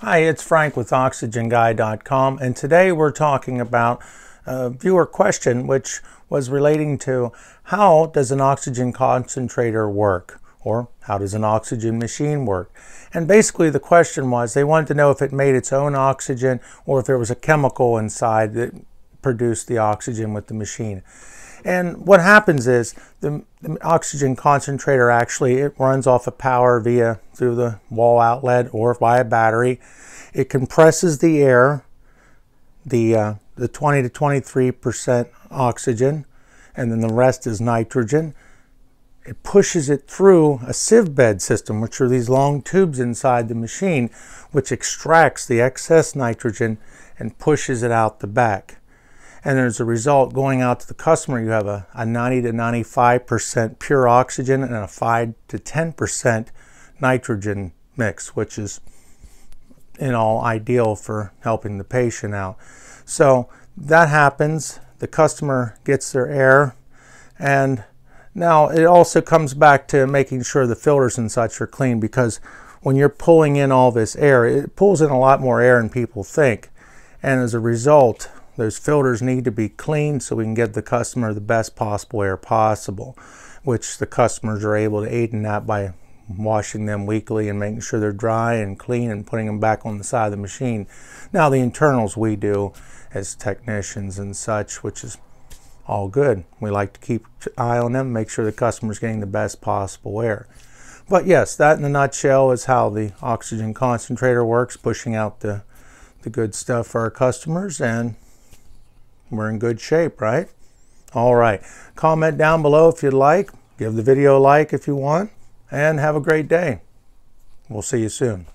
Hi, it's Frank with OxygenGuy.com, and today we're talking about a viewer question which was relating to how does an oxygen concentrator work, or how does an oxygen machine work? And basically, the question was they wanted to know if it made its own oxygen or if there was a chemical inside that produced the oxygen with the machine. And what happens is the, the, oxygen concentrator actually it runs off of power via through the wall outlet or via battery. It compresses the air, the uh, the 20 to 23 percent oxygen, and then the rest is nitrogen. It pushes it through a sieve bed system, which are these long tubes inside the machine, which extracts the excess nitrogen and pushes it out the back and as a result going out to the customer you have a, a 90 to 95% pure oxygen and a 5 to 10% nitrogen mix which is in all ideal for helping the patient out. So that happens. The customer gets their air. And now it also comes back to making sure the filters and such are clean because when you're pulling in all this air it pulls in a lot more air than people think. And as a result those filters need to be cleaned so we can give the customer the best possible air possible, which the customers are able to aid in that by washing them weekly and making sure they're dry and clean and putting them back on the side of the machine. Now the internals we do as technicians and such, which is all good. We like to keep eye on them, make sure the customer's getting the best possible air. But yes, that in a nutshell is how the oxygen concentrator works, pushing out the, the good stuff for our customers and we're in good shape, right? All right. Comment down below if you'd like. Give the video a like if you want. And have a great day. We'll see you soon.